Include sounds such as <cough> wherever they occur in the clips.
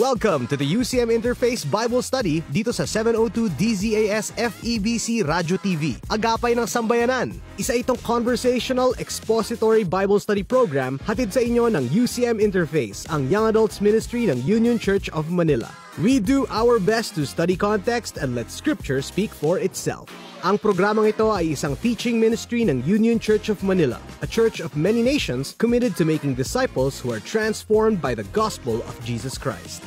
Welcome to the UCM Interface Bible Study dito sa 702 DZAS FEBC Radio TV. Agapay ng Sambayanan. Isa itong conversational expository Bible study program hatid sa inyo ng UCM Interface, ang Young Adults Ministry ng Union Church of Manila. We do our best to study context and let Scripture speak for itself. Ang programang ito ay isang teaching ministry ng Union Church of Manila, a church of many nations committed to making disciples who are transformed by the gospel of Jesus Christ.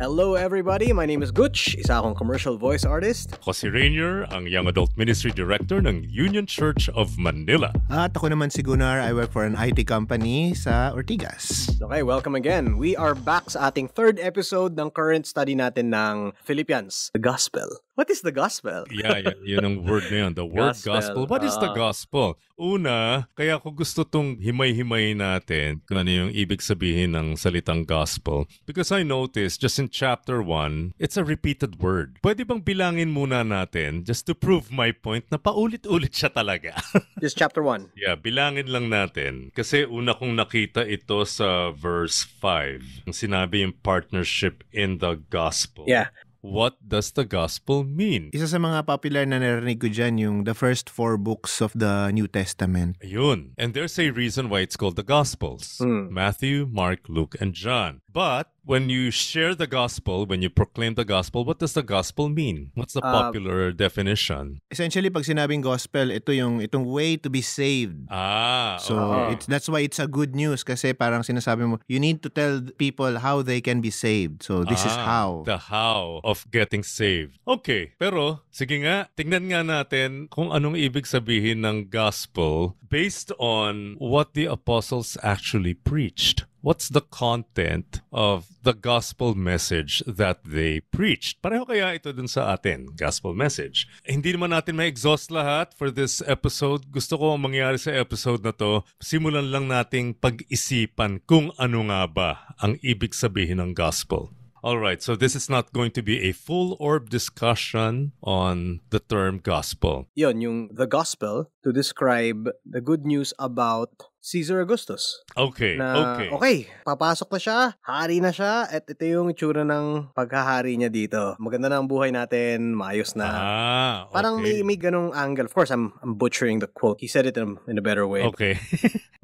Hello everybody, my name is Gutch, isa akong commercial voice artist. Ako si Rainier, ang Young Adult Ministry Director ng Union Church of Manila. At ako naman si Gunnar, I work for an IT company sa Ortigas. Okay, welcome again. We are back sa ating third episode ng current study natin ng Philippians, the Gospel. What is the Gospel? Yeah, yun, yun ang word na yun. The word Gospel. gospel. What is the Ah. gospel? Una, kaya ko gusto tong himay-himay natin kung ano yung ibig sabihin ng salitang gospel. Because I noticed just in chapter 1, it's a repeated word. Pwede bang bilangin muna natin just to prove my point na paulit-ulit siya talaga? <laughs> Is chapter 1. Yeah, bilangin lang natin. Kasi una kong nakita ito sa verse 5. Ang sinabi yung partnership in the gospel. Yeah. What does the gospel mean? Isa sa mga popular na narinig ko dyan, yung the first four books of the New Testament. Ayun. And there's a reason why it's called the Gospels. Hmm. Matthew, Mark, Luke, and John. But when you share the gospel, when you proclaim the gospel, what does the gospel mean? What's the Uh, popular definition? Essentially, pag sinabing gospel, ito yung itong way to be saved. Ah, So, okay. it's that's why it's a good news kasi parang sinasabi mo, you need to tell people how they can be saved. So, this is Ah, how. The how of getting saved. Okay, pero sige nga, tingnan nga natin kung anong ibig sabihin ng gospel based on what the apostles actually preached. What's the content of the gospel message that they preached? Pareho kaya ito dun sa atin, gospel message. Hindi naman natin ma-exhaust lahat for this episode. Gusto ko ang mangyari sa episode na to, simulan lang nating pag-isipan kung ano nga ba ang ibig sabihin ng gospel. All right, so this is not going to be a full orb discussion on the term gospel. Yon, yung the Gospel to describe the good news about Caesar Augustus. Okay, na okay. okay, papasok na siya, hari na siya, at ito yung itsura ng paghahari niya dito. Maganda na ang buhay natin, maayos na. Ah, okay. Parang may, may ganong angle. Of course, I'm, I'm butchering the quote. He said it in, in a better way. Okay. <laughs>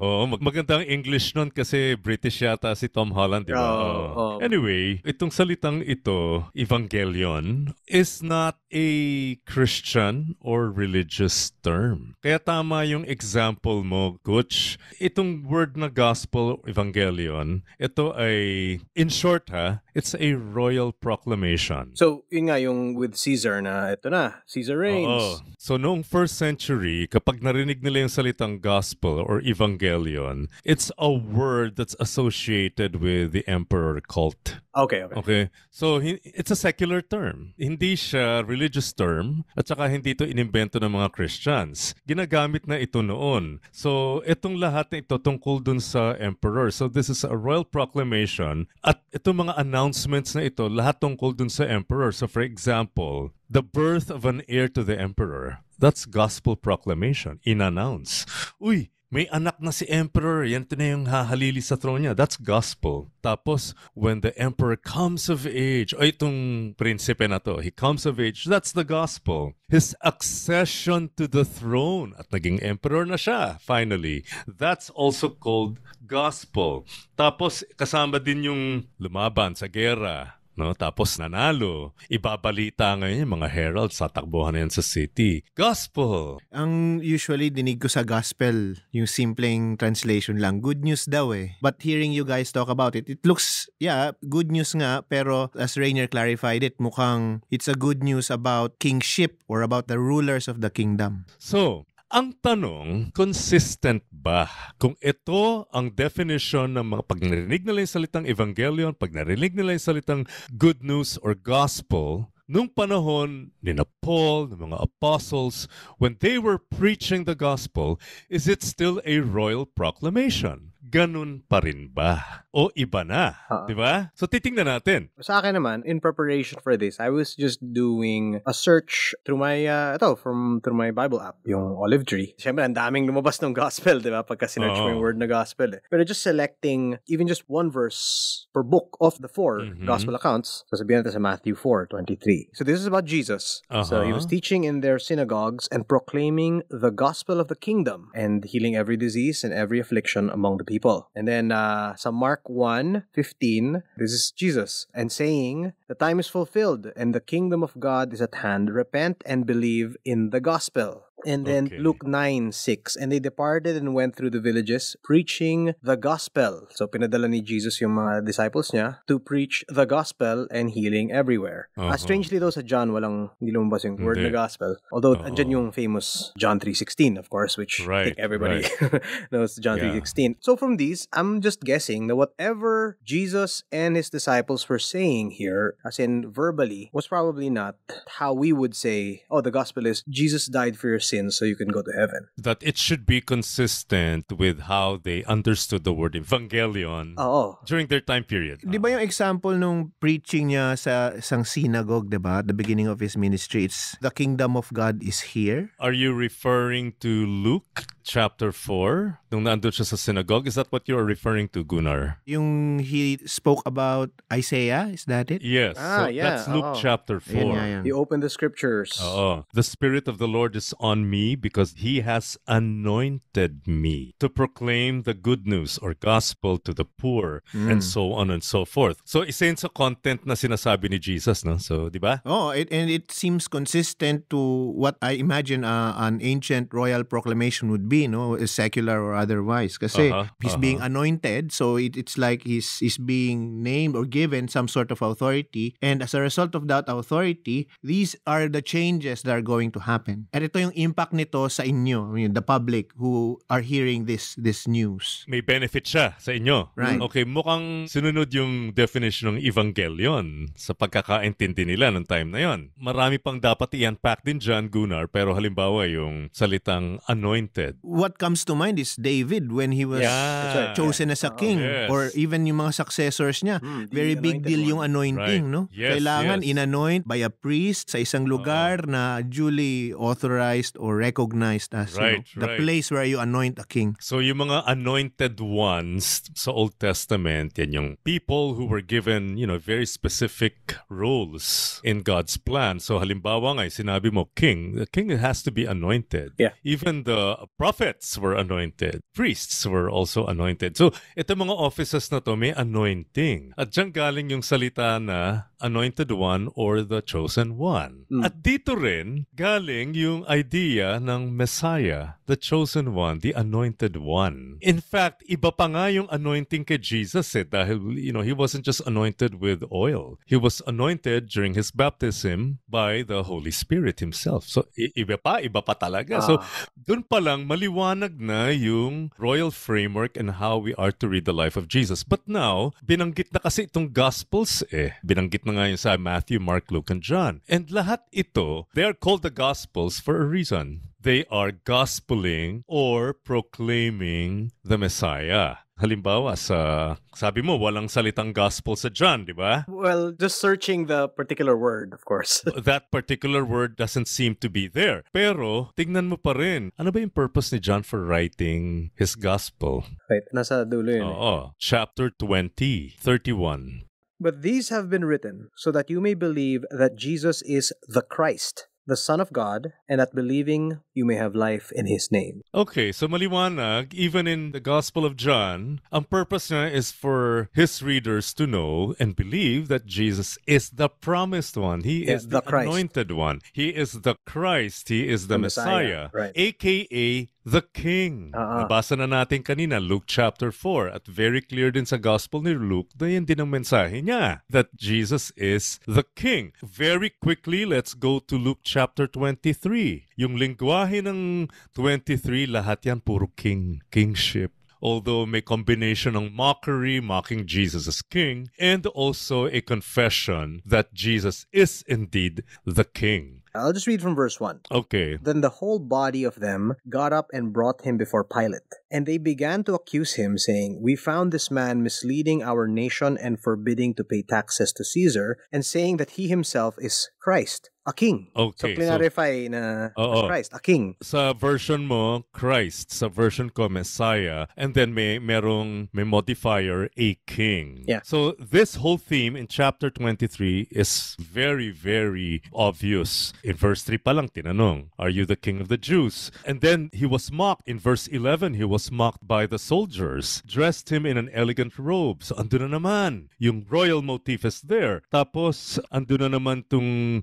Oo, mag magandang English nun kasi British yata si Tom Holland, di ba? Oo, Oo. oo. Anyway, itong salitang ito, evangelion, is not a Christian or religious term. Kaya tama yung example mo, Coach. Itong word na gospel, evangelion, ito ay, in short ha, it's a royal proclamation. So, yun nga yung with Caesar na ito na, Caesar Oo. reigns. So noong first century, kapag narinig nila yung salitang gospel or evangelion, it's a word that's associated with the emperor cult. Okay, okay. Okay? So it's a secular term. Hindi siya religious term at saka hindi ito inimbento ng mga Christians. Ginagamit na ito noon. So itong lahat na ito tungkol dun sa emperor. So this is a royal proclamation at itong mga announcements na ito lahat tungkol dun sa emperor. So for example, the birth of an heir to the emperor. That's gospel proclamation. In-announce. Uy, may anak na si emperor, yan na yung hahalili sa throne niya. That's gospel. Tapos, when the emperor comes of age, o itong prinsipe na to, he comes of age, that's the gospel. His accession to the throne, at naging emperor na siya, finally. That's also called gospel. Tapos, kasama din yung lumaban sa gera, No? Tapos nanalo. Ibabalita ngayon yung mga heralds sa takbuhan na yan sa city. Gospel! Ang usually dinig ko sa gospel, yung simpleng translation lang, good news daw eh. But hearing you guys talk about it, it looks, yeah, good news nga, pero as Rainier clarified it, mukhang it's a good news about kingship or about the rulers of the kingdom. So, ang tanong, consistent ba? Kung ito ang definition ng mga pag narinig nila yung salitang evangelion, pag narinig nila yung salitang good news or gospel, nung panahon ni na Paul, ng mga apostles, when they were preaching the gospel, is it still a royal proclamation? Ganun pa rin ba? O iba na? Ah. Di ba? So titingnan natin. Sa akin naman, in preparation for this, I was just doing a search through my, uh, ito, from through my Bible app, yung Olive Tree. Siyempre, ang daming lumabas ng gospel, di ba? Pagka sinerch mo yung word na gospel. Eh. Pero just selecting even just one verse per book of the four Mhm. gospel accounts. So sabihin natin sa Matthew 4:23. So this is about Jesus. So he was Uh-huh. teaching in their synagogues and proclaiming the gospel of the kingdom and healing every disease and every affliction among the people. And then uh, Mark 1:15, this is Jesus and saying, "The time is fulfilled and the kingdom of God is at hand. Repent and believe in the gospel." And then Okay. Luke 9, 6. And they departed and went through the villages preaching the gospel. So pinadala ni Jesus yung mga disciples niya to preach the gospel and healing everywhere. Uh, Uh-huh. strangely though sa John, walang, hindi lumabas yung word na gospel. Although, Oo. andyan yung famous John 3.16, of course, which I Right, think everybody <laughs> knows John Yeah. 3.16. So from these, I'm just guessing that whatever Jesus and his disciples were saying here, as in verbally, was probably not how we would say, oh, the gospel is Jesus died for your sins so you can go to heaven. That it should be consistent with how they understood the word evangelion Oo. during their time period. Di ba yung example nung preaching niya sa isang synagogue, di ba? The beginning of his ministry, it's the kingdom of God is here. Are you referring to Luke chapter 4? Nung nandun siya sa synagogue? Is that what you are referring to, Gunnar? Yung he spoke about Isaiah, is that it? Yes. Ah, so yeah, That's Luke oo. chapter 4. Ayun nga yan. You open the scriptures. Oo. The Spirit of the Lord is on me because He has anointed me to proclaim the good news or gospel to the poor and Mm. so on and so forth. So, isa yun sa content na sinasabi ni Jesus, no? So, di ba? Oh, it, and it seems consistent to what I imagine uh, an ancient royal proclamation would be, no, secular or otherwise. Kasi Uh-huh, he's uh-huh. being anointed, so it, it's like he's he's being named or given some sort of authority, and as a result of that authority, these are the changes that are going to happen. At ito yung impact nito sa inyo, I mean, the public who are hearing this this news. May benefit siya sa inyo. Right. Okay, mukhang sinunod yung definition ng evangelion sa pagkakaintindi nila ng time na yon. Marami pang dapat i-unpack din dyan, Gunnar, pero halimbawa yung salitang anointed. What comes to mind is David when he was Yeah. chosen as a Oo. king Yes. or even yung mga successors niya. Hmm, the Very big anointed deal one. yung anointing, Right. no? Yes, Kailangan yes. inanoint by a priest sa isang lugar na duly authorized or recognized as you know, Right, the right. place where you anoint a king. So yung mga anointed ones sa Old Testament, yan yung people who were given, you know, very specific roles in God's plan. So halimbawa nga, sinabi mo, king, the king has to be anointed. Yeah. Even the prophets were anointed. Priests were also anointed. So ito mga offices na to may anointing. At dyan galing yung salita na anointed one or the chosen one. Mm. At dito rin galing yung idea ng Messiah, the chosen one, the anointed one. In fact, iba pa nga yung anointing kay Jesus eh, dahil, you know, he wasn't just anointed with oil. He was anointed during his baptism by the Holy Spirit himself. So, iba pa, iba pa talaga. So, Ah. doon pa lang maliwanag na yung royal framework and how we are to read the life of Jesus. But now, binanggit na kasi itong Gospels eh. Binanggit na nga yun sa Matthew, Mark, Luke, and John. And lahat ito, they are called the Gospels for a reason. They are gospeling or proclaiming the Messiah. Halimbawa sa, sabi mo, walang salitang gospel sa John, di ba? Well, just searching the particular word, of course. <laughs> that particular word doesn't seem to be there. Pero, tignan mo pa rin, ano ba yung purpose ni John for writing his gospel? Wait, nasa dulo yun. eh. Oo. Chapter 20, 31. But these have been written so that you may believe that Jesus is the Christ, the Son of God, and that believing you may have life in His name. Okay, so maliwanag, even in the Gospel of John, ang purpose niya is for his readers to know and believe that Jesus is the promised one. He Yeah, is the the, anointed one. He is the Christ. He is the, The Messiah, Messiah, right. aka the King. Ah. Nabasa na natin kanina, Luke chapter 4, at very clear din sa Gospel ni Luke na yan din ang mensahe niya, that Jesus is the King. Very quickly, let's go to Luke chapter 23. Yung lingwahe ng 23, lahat yan puro king, kingship although may combination ng mockery, mocking Jesus as king, and also a confession that Jesus is indeed the king. I'll just read from verse 1. Okay. Then the whole body of them got up and brought him before Pilate. And they began to accuse him, saying, We found this man misleading our nation and forbidding to pay taxes to Caesar, and saying that he himself is Christ, a king. Okay, So, clarify na Oo. Christ, a king. sa version mo, Christ. Sa version ko, Messiah. And then may merong may modifier, a king. Yeah. So this whole theme in chapter 23 is very, very obvious. In verse 3 pa lang tinanong, Are you the king of the Jews? And then he was mocked. In verse 11, he was mocked by the soldiers. Dressed him in an elegant robe. So ando na naman. Yung royal motif is there. Tapos ando na naman tung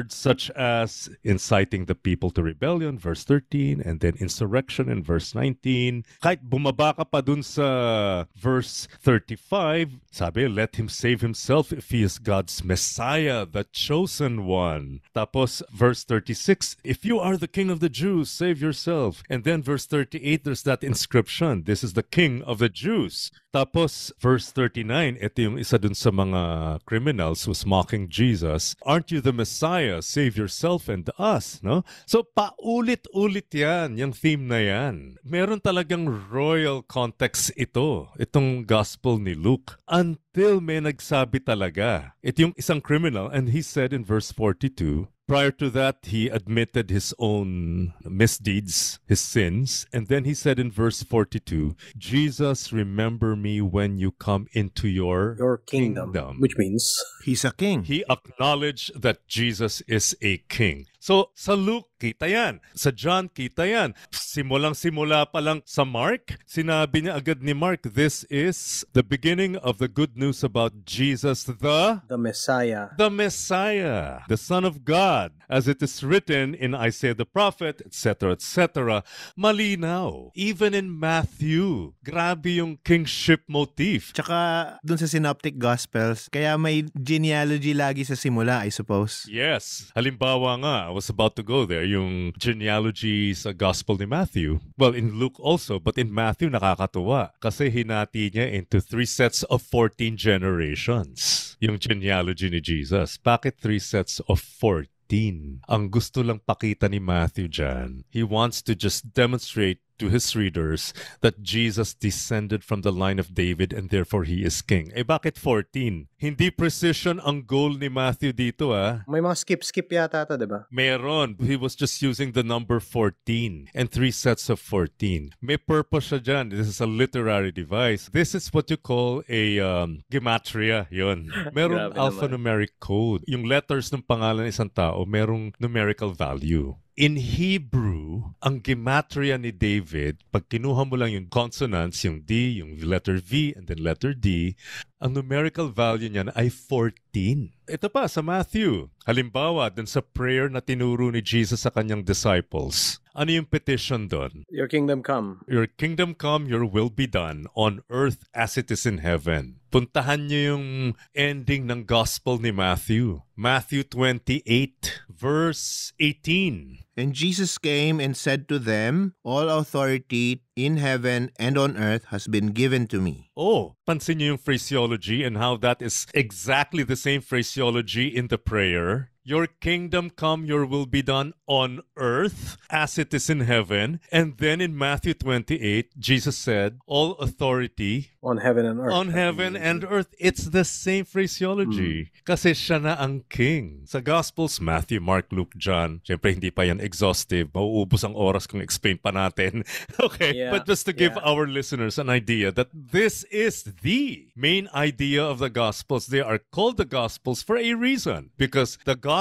words such as inciting the people to rebellion, verse 13, and then insurrection in verse 19. Kahit bumaba ka pa dun sa verse 35, sabi, let him save himself if he is God's Messiah, the chosen one. Tapos verse 36, if you are the king of the Jews, save yourself. And then verse 38, there's that inscription, this is the king of the Jews. Tapos verse 39, ito yung isa dun sa mga criminals who's mocking Jesus. Aren't you the Messiah? Save yourself and us, no? So paulit-ulit yan, yung theme na yan. Meron talagang royal context ito, itong gospel ni Luke. Until may nagsabi talaga. Ito yung isang criminal and he said in verse 42, Prior to that, he admitted his own misdeeds, his sins. And then he said in verse 42, Jesus, remember me when you come into your, Your kingdom. Kingdom. Which means, He's a king. He acknowledged that Jesus is a king. So, sa Luke, kita yan. Sa John, kita yan. Simulang simula pa lang sa Mark, sinabi niya agad ni Mark, this is the beginning of the good news about Jesus, the the Messiah. the Messiah, the Son of God, as it is written in Isaiah the prophet, etc., etc. Malinaw. Even in Matthew, grabe yung kingship motif. Tsaka dun sa synoptic gospels, kaya may genealogy lagi sa simula, I suppose. Yes. Halimbawa nga, I was about to go there, yung genealogy sa Gospel ni Matthew. Well, in Luke also, but in Matthew nakakatuwa kasi hinati niya into three sets of 14 generations. Yung genealogy ni Jesus. Bakit three sets of 14? Ang gusto lang pakita ni Matthew dyan, he wants to just demonstrate to his readers that Jesus descended from the line of David and therefore he is king. Eh bakit 14? Hindi precision ang goal ni Matthew dito ah. May mga skip-skip yata ito, di ba? Meron. He was just using the number 14 and three sets of 14. May purpose siya dyan. This is a literary device. This is what you call a um, gematria. Yun. <laughs> Merong Grabe naman. alphanumeric code. Yung letters ng pangalan ng isang tao, merong numerical value. In Hebrew, ang gematria ni David, pag kinuha mo lang yung consonants, yung D, yung letter V, and then letter D, ang numerical value niyan ay 14. Ito pa sa Matthew. Halimbawa, dun sa prayer na tinuro ni Jesus sa kanyang disciples. Ano yung petition doon? Your kingdom come. Your kingdom come, your will be done on earth as it is in heaven. Puntahan niyo yung ending ng gospel ni Matthew. Matthew 28, verse 18. And Jesus came and said to them, All authority in heaven and on earth has been given to me. Oh, pansin niyo yung phraseology and how that is exactly the same phraseology in the prayer. Your kingdom come, your will be done on earth as it is in heaven. And then in Matthew 28, Jesus said, All authority On heaven and earth. on heaven and earth. It's the same phraseology. Hmm. Kasi siya na ang king. Sa Gospels, Matthew, Mark, Luke, John. Siyempre, hindi pa yan exhaustive. Mauubos ang oras kung explain pa natin. <laughs> okay, Yeah, but just to give yeah. our listeners an idea that this is the main idea of the Gospels. They are called the Gospels for a reason. Because the Gospels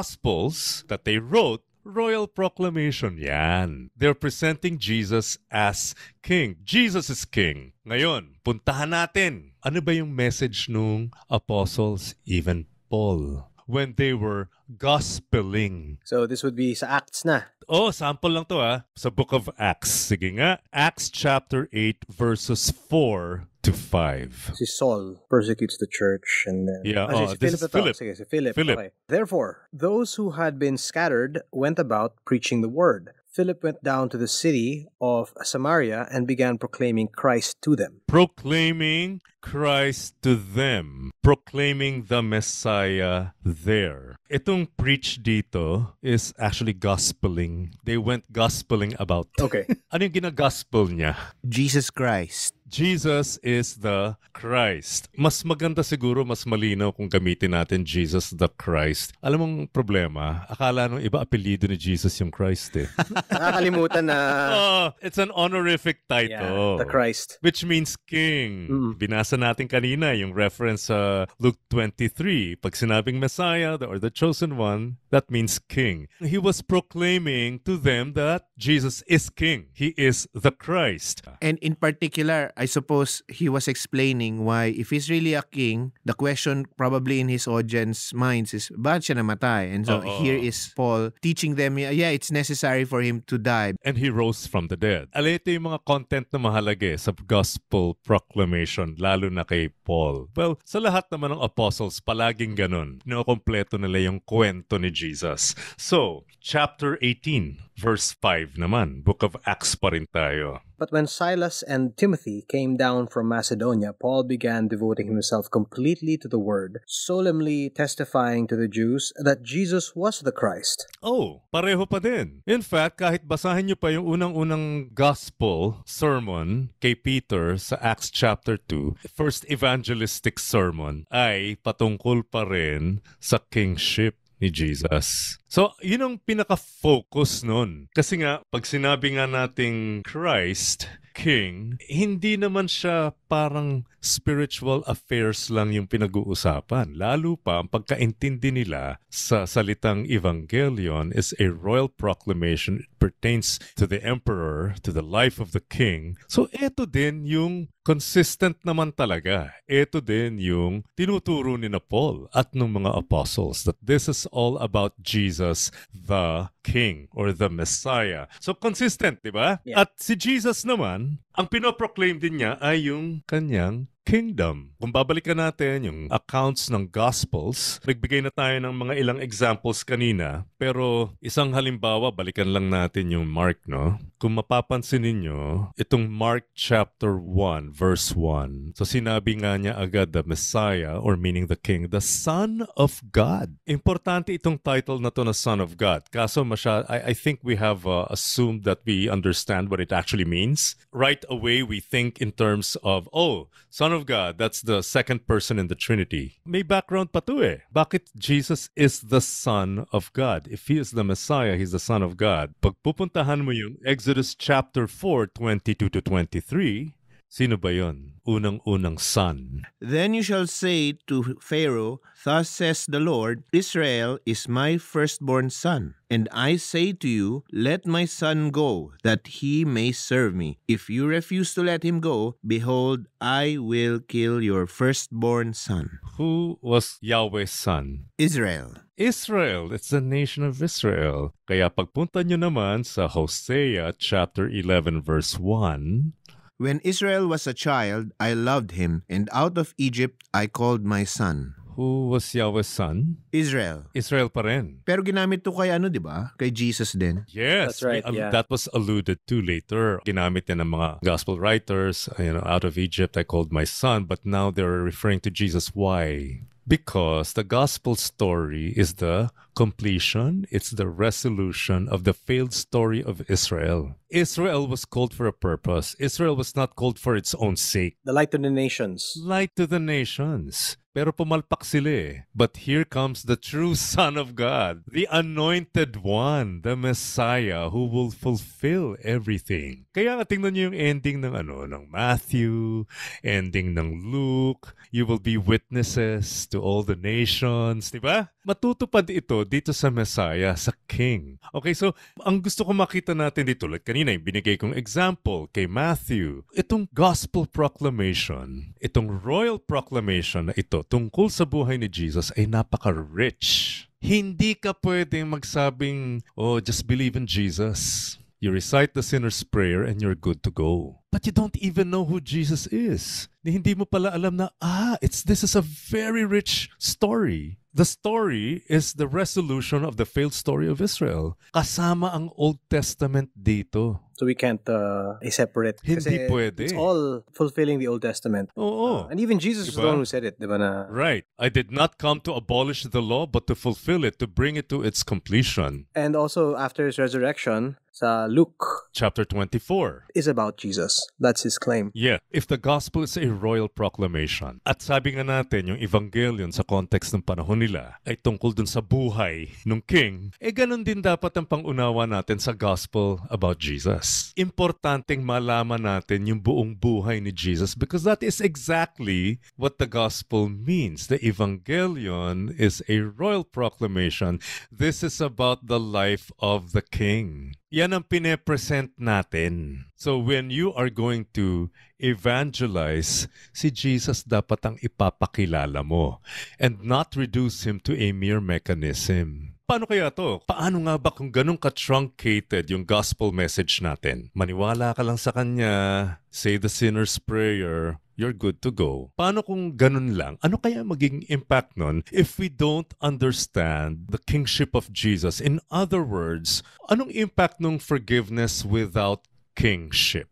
that they wrote Royal proclamation yan. They're presenting Jesus as king. Jesus is king. Ngayon, puntahan natin. Ano ba yung message nung apostles, even Paul, when they were gospeling? So this would be sa Acts na. Oh, sample lang to ah. Sa book of Acts. Sige nga. Acts chapter 8 verses 4 to 5. Si Saul persecutes the church and then Yeah, Ah, oh, si this Philip is. Philip. Sige, si Philip. Philip. Okay. Therefore, those who had been scattered went about preaching the word. Philip went down to the city of Samaria and began proclaiming Christ to them. proclaiming Christ to them, proclaiming the Messiah there. Itong preach dito is actually gospeling. They went gospeling about. Okay. <laughs> Ano yung ginagospel niya? Jesus Christ. Jesus is the Christ. Mas maganda siguro, mas malinaw kung gamitin natin Jesus the Christ. Alam mong problema, akala nung iba apelido ni Jesus yung Christ eh. <laughs> Nakakalimutan na oh, it's an honorific yeah, title. the Christ. Which means king. Mm. Binasa natin kanina yung reference sa Luke 23. Pag sinabing Messiah or the chosen one, that means king. He was proclaiming to them that Jesus is king. He is the Christ. And in particular, I suppose he was explaining why if he's really a king, the question probably in his audience minds is, bakit siya namatay? And so Oo. here is Paul teaching them, yeah, it's necessary for him to die. And he rose from the dead. Alam, ito yung mga content na mahalaga eh, sa gospel proclamation, lalo na kay Paul. Well, sa lahat naman ng apostles, palaging ganun. Pinokompleto nila yung kwento ni Jesus. So, chapter 18, verse 5 naman. Book of Acts pa rin tayo. But when Silas and Timothy came down from Macedonia, Paul began devoting himself completely to the word, solemnly testifying to the Jews that Jesus was the Christ. Oh, pareho pa din. In fact, kahit basahin nyo pa yung unang-unang gospel sermon kay Peter sa Acts chapter 2, first evangelistic sermon, ay patungkol pa rin sa kingship ni Jesus. So, yun ang pinaka-focus nun. Kasi nga, pag sinabi nga nating Christ, King, hindi naman siya parang spiritual affairs lang yung pinag-uusapan. Lalo pa, ang pagkaintindi nila sa salitang Evangelion is a royal proclamation. Pertains to the emperor, to the life of the king. So, eto din yung consistent naman talaga. Ito din yung tinuturo ni na Paul at ng mga apostles that this is all about Jesus the King or the Messiah. So consistent, di ba? Yeah. At si Jesus naman, ang pinoproclaim din niya ay yung kanyang kingdom. Kung babalikan natin yung accounts ng Gospels, nagbigay na tayo ng mga ilang examples kanina, pero isang halimbawa, balikan lang natin yung Mark, no? Kung mapapansin ninyo, itong Mark chapter 1, verse 1, so sinabi nga niya agad the Messiah, or meaning the King, the Son of God. Importante itong title na to na Son of God. Kaso masya, I, I think we have uh, assumed that we understand what it actually means. Right away, we think in terms of, oh, Son of God, that's the second person in the Trinity. May background pa to eh. Bakit Jesus is the Son of God? If He is the Messiah, He's the Son of God. Pag pupuntahan mo yung Exodus chapter 4, 22 to 23, sino ba yon? Unang-unang son. Then you shall say to Pharaoh, Thus says the Lord, Israel is my firstborn son. And I say to you, Let my son go, that he may serve me. If you refuse to let him go, behold, I will kill your firstborn son. Who was Yahweh's son? Israel. Israel. It's the nation of Israel. Kaya pagpunta nyo naman sa Hosea chapter 11 verse 1, When Israel was a child, I loved him, and out of Egypt I called my son. who was Yahweh's son? Israel. Israel pa rin. Pero ginamit to kay ano, di ba? Kay Jesus din. Yes, That's right, we- yeah. that was alluded to later. Ginamit yan ng mga gospel writers, you know, out of Egypt I called my son, but now they're referring to Jesus. Why? Because the gospel story is the completion, it's the resolution of the failed story of Israel. Israel was called for a purpose. Israel was not called for its own sake. The light to the nations. Light to the nations. Pero pumalpak sila eh. But here comes the true <laughs> Son of God, the anointed one, the Messiah who will fulfill everything. Kaya nga tingnan niyo yung ending ng ano, ng Matthew, ending ng Luke, you will be witnesses to all the nations, di ba? Matutupad ito dito sa Messiah, sa King. Okay, so ang gusto ko makita natin dito, like kanina yung binigay kong example kay Matthew, itong gospel proclamation, itong royal proclamation na ito tungkol sa buhay ni Jesus ay napaka-rich. Hindi ka pwedeng magsabing, oh, just believe in Jesus. You recite the sinner's prayer and you're good to go. But you don't even know who Jesus is. Ni Hindi mo pala alam na, ah, it's, this is a very rich story. The story is the resolution of the failed story of Israel. Kasama ang Old Testament dito. So we can't uh, separate. Hindi pwede. It's all fulfilling the Old Testament. Oo. Uh, and even Jesus was the one who said it, di ba na? Right. I did not come to abolish the law, but to fulfill it, to bring it to its completion. And also after his resurrection, sa Luke Chapter 24. is about Jesus. That's his claim. Yeah, if the gospel is a royal proclamation, at sabi nga natin yung evangelion sa context ng panahon nila ay tungkol dun sa buhay ng king, eh ganun din dapat ang pangunawa natin sa gospel about Jesus. Importanteng malaman natin yung buong buhay ni Jesus because that is exactly what the gospel means. The evangelion is a royal proclamation. This is about the life of the king. Yan ang pine-present natin. So when you are going to evangelize, si Jesus dapat ang ipapakilala mo and not reduce him to a mere mechanism. Paano kaya to? Paano nga ba kung ganun ka-truncated yung gospel message natin? Maniwala ka lang sa kanya, say the sinner's prayer, you're good to go. Paano kung ganun lang? Ano kaya maging impact nun if we don't understand the kingship of Jesus? In other words, anong impact ng forgiveness without kingship?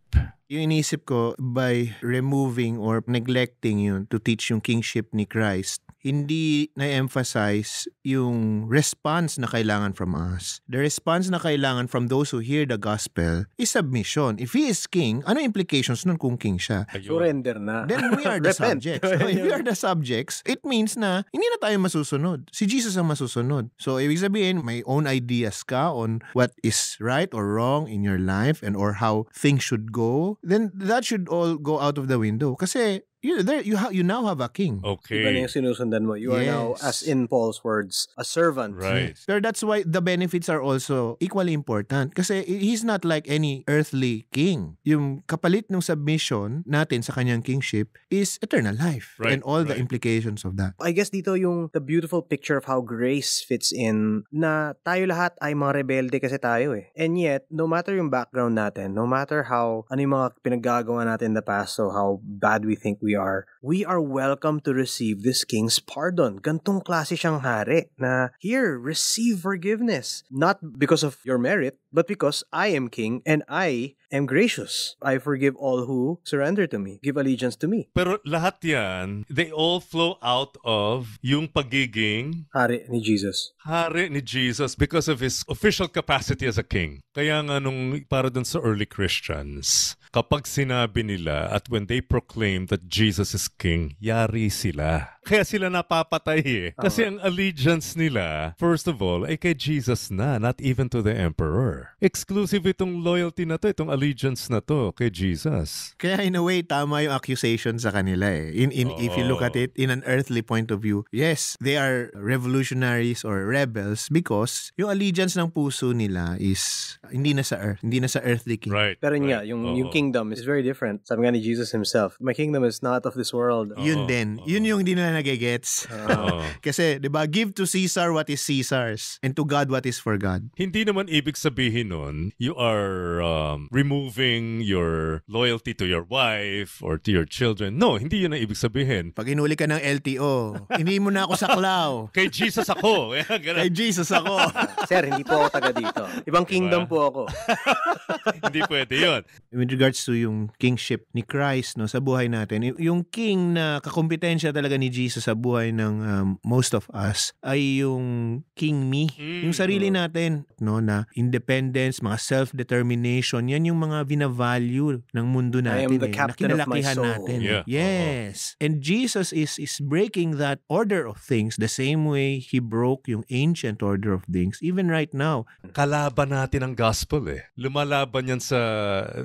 Yung inisip ko, by removing or neglecting yun to teach yung kingship ni Christ, hindi na-emphasize yung response na kailangan from us. The response na kailangan from those who hear the gospel is submission. If he is king, ano implications nun kung king siya? Ayun. Surrender na. Then we are the <laughs> subjects. So if we are the subjects, it means na hindi na tayo masusunod. Si Jesus ang masusunod. So ibig sabihin, may own ideas ka on what is right or wrong in your life and or how things should go, then that should all go out of the window. Kasi you there you ha- you now have a king. Iba na Okay. yung sinusundan mo. You are now, Yes. as in Paul's words, a servant. Right. Pero that's why the benefits are also equally important. Kasi he's not like any earthly king. Yung kapalit ng submission natin sa kanyang kingship is eternal life Right, and all the right. implications of that. I guess dito yung the beautiful picture of how grace fits in na tayo lahat ay mga rebelde kasi tayo eh. And yet, no matter yung background natin, no matter how ano yung mga pinaggagawa natin in the past, so how bad we think we are, we are welcome to receive this king's pardon. Gantong klase siyang hari na here, receive forgiveness. Not because of your merit, but because I am king and I am gracious. I forgive all who surrender to me, give allegiance to me. Pero lahat yan, they all flow out of yung pagiging Hari ni Jesus. hari ni Jesus because of his official capacity as a king. Kaya nga nung para dun sa early Christians, kapag sinabi nila at when they proclaim that Jesus is king, yari sila. Kaya sila napapatay eh. Kasi ang allegiance nila, first of all, ay kay Jesus na, not even to the emperor. Exclusive itong loyalty na to, itong allegiance na to kay Jesus. Kaya in a way, tama yung accusation sa kanila eh. In, in, If you look at it in an earthly point of view, yes, they are revolutionaries or rebels because yung allegiance ng puso nila is hindi na sa earth, hindi na sa earthly king. Right. Pero yun nga, right. yung, Oo. yung kingdom is very different. Sabi nga ni Jesus himself, my kingdom is not of this world. Yun Oo, din. Yun yung hindi nila nagigets. Oo. <laughs> Kasi, di ba, give to Caesar what is Caesar's and to God what is for God. Hindi naman ibig sabihin nun, you are um, removing your loyalty to your wife or to your children. No, hindi yun ang ibig sabihin. Pag inuli ka ng LTO, <laughs> hindi mo na ako saklaw. Kay Jesus ako. <laughs> Kay Jesus ako. Sir, hindi po ako taga dito. Ibang kingdom Diba? po ako. hindi pwede yun. With regards to yung kingship ni Christ no sa buhay natin, yung king na kakompetensya talaga ni Jesus sa buhay ng um, most of us ay yung king me, Mm, yung sarili oo. natin no na independence, mga self-determination, yan yung mga vina-value ng mundo I natin am the eh, captain na of my kinalakihan soul. natin. Yeah, Yes. And Jesus is is breaking that order of things the same way he broke yung ancient order of things even right now. Kalaban natin ang gospel eh. Lumalaban yan sa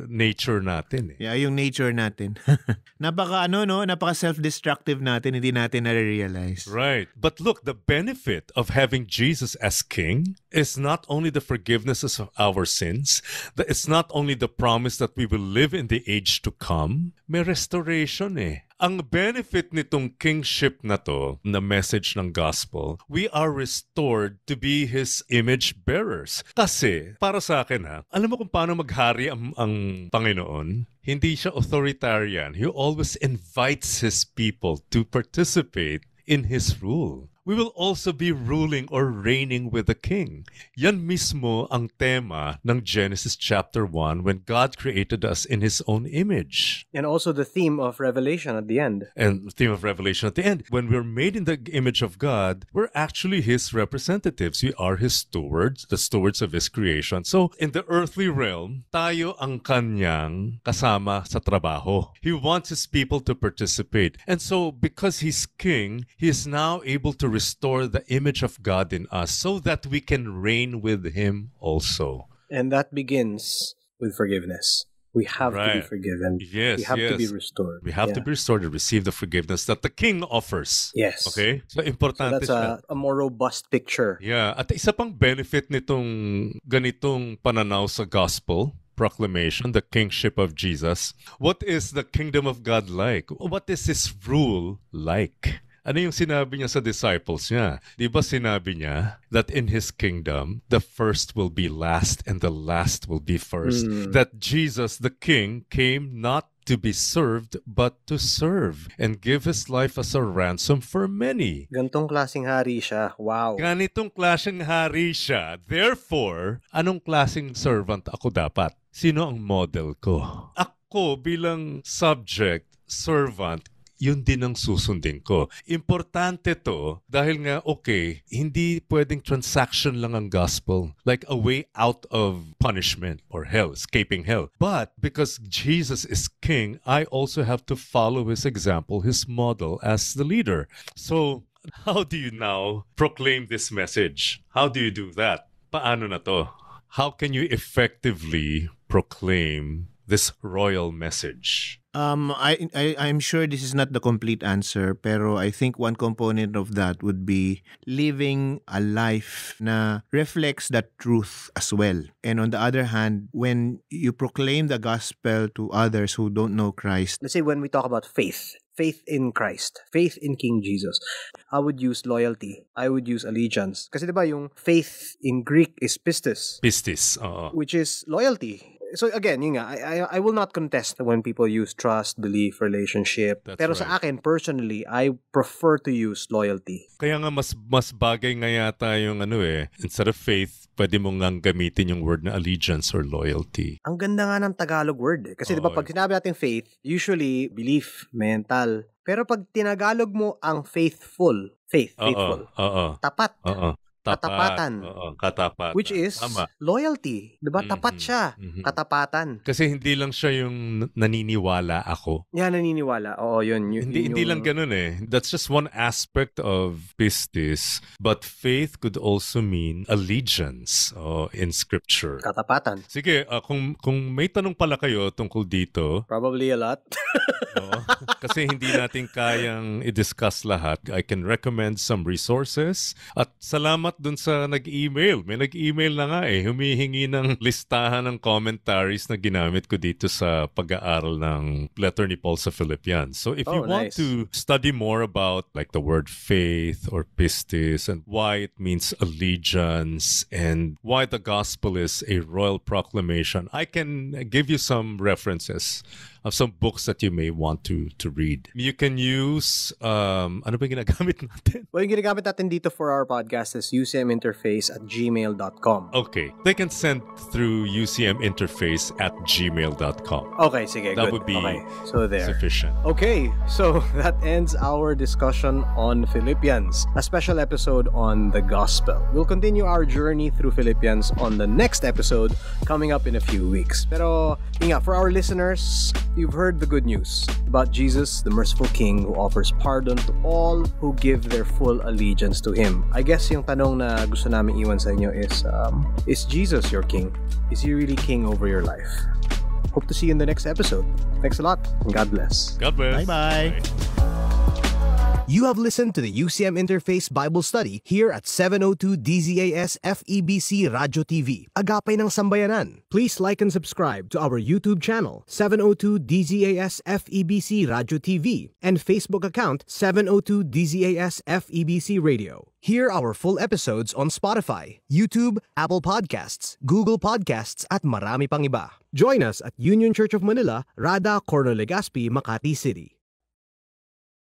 nature natin eh. Yeah, yung nature natin. <laughs> napaka ano no, napaka self-destructive natin, hindi natin na-realize. Right. But look, the benefit of having Jesus as king is not only the forgiveness of our sins, that it's not only the promise that we will live in the age to come, may restoration eh. Ang benefit nitong kingship na to, na message ng gospel, we are restored to be His image bearers. Kasi, para sa akin ha, alam mo kung paano maghari ang, ang Panginoon? Hindi siya authoritarian. He always invites His people to participate in His rule. We will also be ruling or reigning with the king. Yan mismo ang tema ng Genesis chapter 1 when God created us in his own image. And also the theme of Revelation at the end. And the theme of Revelation at the end. When we're made in the image of God, we're actually his representatives. We are his stewards, the stewards of his creation. So in the earthly realm, tayo ang kanyang kasama sa trabaho. He wants his people to participate. And so because he's king, he is now able to restore the image of God in us so that we can reign with him also. And that begins with forgiveness. We have to be forgiven. Yes, we have to be restored. We have to be restored to receive the forgiveness that the king offers. Yes. Okay? So So that's a, a more robust picture. Yeah, at isa pang benefit nitong ganitong pananaw sa gospel proclamation, the kingship of Jesus. What is the kingdom of God like? What is his rule like? Ano yung sinabi niya sa disciples niya? Di ba sinabi niya that in his kingdom, the first will be last and the last will be first? That Jesus, the king, came not to be served, but to serve and give his life as a ransom for many. Gantong klaseng hari siya. Wow. Ganitong klaseng hari siya. Therefore, anong klaseng servant ako dapat? Sino ang model ko? Ako bilang subject, servant, yun din ang susundin ko. Importante to dahil nga, okay, hindi pwedeng transaction lang ang gospel. Like a way out of punishment or hell, escaping hell. But because Jesus is king, I also have to follow his example, his model as the leader. So, how do you now proclaim this message? How do you do that? Paano na to? How can you effectively proclaim this royal message? Um, I, I I'm sure this is not the complete answer, pero I think one component of that would be living a life na reflects that truth as well. And on the other hand, when you proclaim the gospel to others who don't know Christ, Let's say when we talk about faith, faith in Christ, faith in King Jesus, I would use loyalty. I would use allegiance. Kasi diba yung faith in Greek is pistis, Pistis. Oo. which is loyalty. So again, yun nga, I, I, I will not contest when people use trust, belief, relationship. That's Pero sa right. akin, personally, I prefer to use loyalty. Kaya nga mas mas bagay nga yata yung ano eh, instead of faith, pwede mo nga gamitin yung word na allegiance or loyalty. Ang ganda nga ng Tagalog word. eh. Kasi di ba pag sinabi natin faith, usually belief, mental. Pero pag tinagalog mo ang faithful, faith, Oo, faithful, oo, tapat, oo. Tapat. Katapatan. Oo, katapatan. which is Tama. loyalty. Di ba? Tapat siya. mhm. Katapatan. Kasi hindi lang siya yung naniniwala ako. Yan, naniniwala. Oo, yun. yun Hindi yun hindi yung- lang ganun eh. That's just one aspect of pistis. But faith could also mean allegiance oh, in scripture. Katapatan. Sige, ah, kung kung may tanong pala kayo tungkol dito, Probably a lot. <laughs> oo, kasi hindi natin kayang i-discuss lahat, I can recommend some resources. At salamat dun sa nag-email. May nag-email na nga eh, humihingi ng listahan ng commentaries na ginamit ko dito sa pag-aaral ng letter ni Paul sa Philippians. So if you Oh, want nice. to study more about like the word faith or pistis and why it means allegiance and why the gospel is a royal proclamation, I can give you some references of some books that you may want to to read. You can use um ano ba yung ginagamit <laughs> natin? well, yung ginagamit natin dito for our podcast is ucminterface at gmail.com. Okay, they can send through UCM interface at gmail.com. Okay, sige. That good. would be okay. So there. Sufficient. Okay, so <laughs> that ends our discussion on Philippians, a special episode on the gospel. We'll continue our journey through Philippians on the next episode coming up in a few weeks. Pero, yun nga, for our listeners, you've heard the good news about Jesus, the merciful King who offers pardon to all who give their full allegiance to Him. I guess yung tanong na gusto namin iwan sa inyo is, um, is Jesus your King? Is He really King over your life? Hope to see you in the next episode. Thanks a lot, and God bless. God bless. Bye-bye. You have listened to the UCM Interface Bible Study here at 702 DZAS FEBC Radio TV, Agapay ng Sambayanan. Please like and subscribe to our YouTube channel, 702 DZAS FEBC Radio TV, and Facebook account, 702 DZAS FEBC Radio. Hear our full episodes on Spotify, YouTube, Apple Podcasts, Google Podcasts, at marami pang iba. Join us at Union Church of Manila, Rada, Corno Legazpi, Makati City.